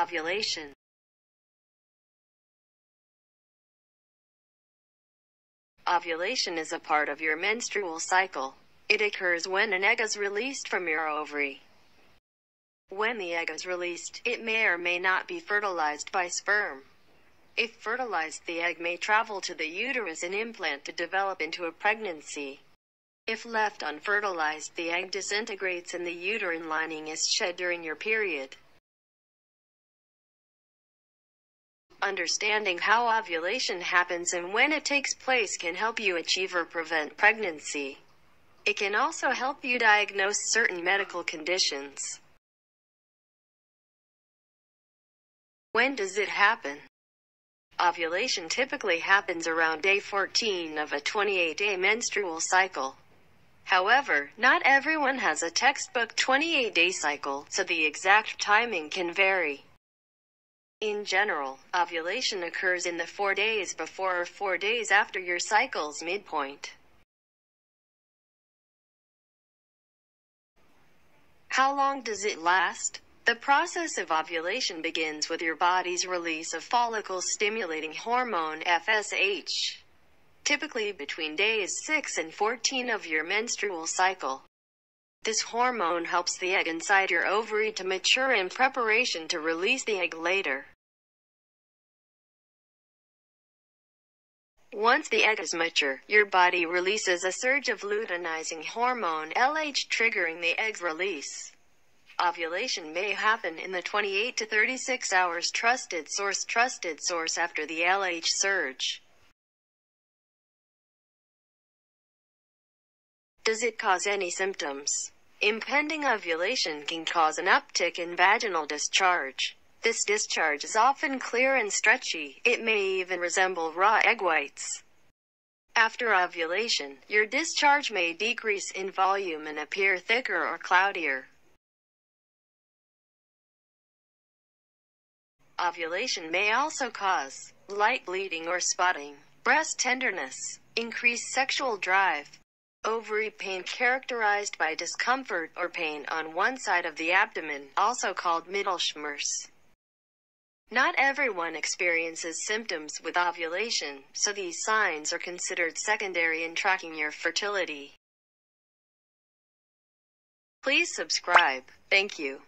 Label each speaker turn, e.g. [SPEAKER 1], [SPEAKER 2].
[SPEAKER 1] Ovulation. Ovulation is a part of your menstrual cycle. It occurs when an egg is released from your ovary. When the egg is released, it may or may not be fertilized by sperm. If fertilized, the egg may travel to the uterus and implant to develop into a pregnancy. If left unfertilized, the egg disintegrates and the uterine lining is shed during your period. Understanding how ovulation happens and when it takes place can help you achieve or prevent pregnancy. It can also help you diagnose certain medical conditions. When does it happen? Ovulation typically happens around day 14 of a 28-day menstrual cycle. However, not everyone has a textbook 28-day cycle, so the exact timing can vary. In general, ovulation occurs in the four days before or four days after your cycle's midpoint. How long does it last? The process of ovulation begins with your body's release of follicle-stimulating hormone FSH, typically between days 6 and 14 of your menstrual cycle. This hormone helps the egg inside your ovary to mature in preparation to release the egg later. Once the egg is mature, your body releases a surge of luteinizing hormone LH triggering the egg's release. Ovulation may happen in the 28 to 36 hours trusted source trusted source after the LH surge. Does it cause any symptoms? Impending ovulation can cause an uptick in vaginal discharge. This discharge is often clear and stretchy. It may even resemble raw egg whites. After ovulation, your discharge may decrease in volume and appear thicker or cloudier. Ovulation may also cause light bleeding or spotting, breast tenderness, increased sexual drive, ovary pain characterized by discomfort or pain on one side of the abdomen, also called Mittelschmerz. Not everyone experiences symptoms with ovulation, so these signs are considered secondary in tracking your fertility. Please subscribe. Thank you.